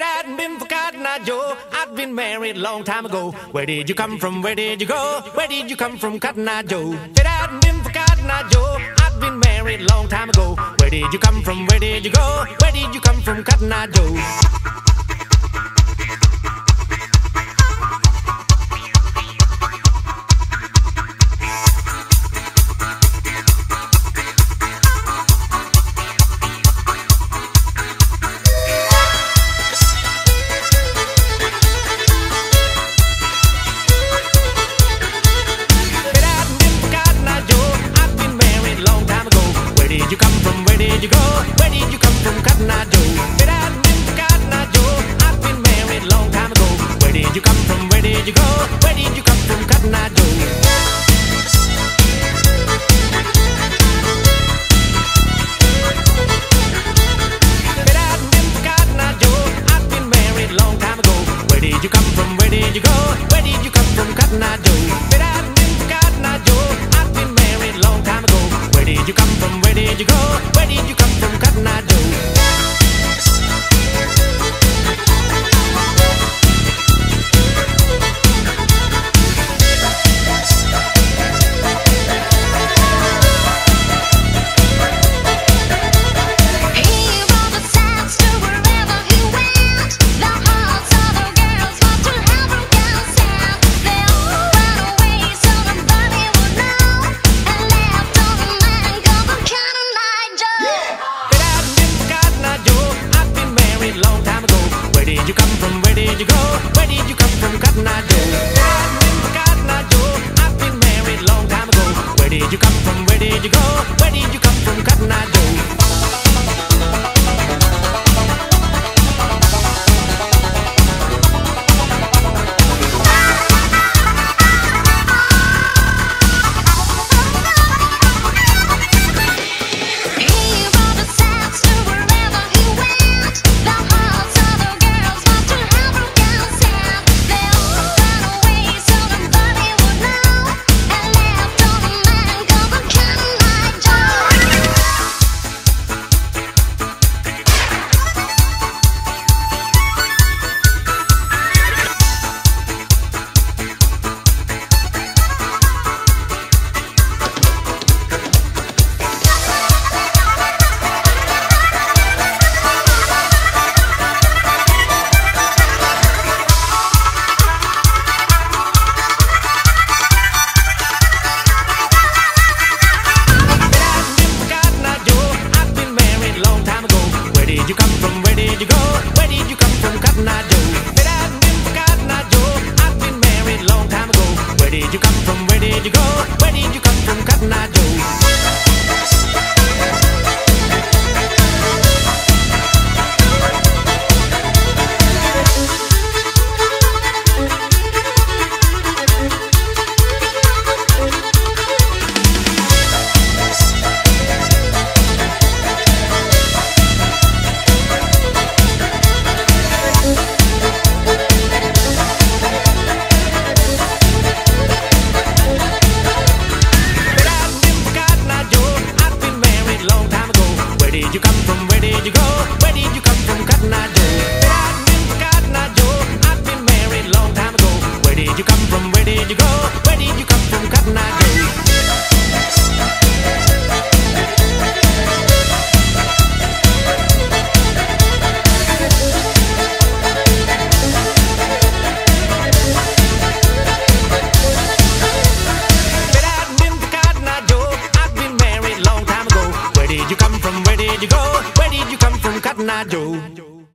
it hadn't been for Cotton Eye Joe, I'd been married long time ago. Where did you come from? Where did you go? Where did you come from, Cotton Eye Joe? It hadn't been for Cotton Eye Joe, I'd been married long time ago. Where did you come from? Where did you go? Where did you come from, Cotton Eye Joe? Did you come from? Where did you go? Where did you come from, Cotton Eye Joe? It hadn't been for Cotton Eye Joe, I'd been married a long time ago. Where did you come from? Where did you go? Where did you come from, Cotton Eye Joe? Long time ago. Where did you come from? Where did you go? Where did you come from, Cotton Eye Joe? Did you come from? Where did you go? Where did you come from, been long time ago. Where did you come from? Where did you go? Where did you come from, Cotton Eye Joe? Been Cotton Eye Joe, I'd been married long time ago. Where did you come from? Been married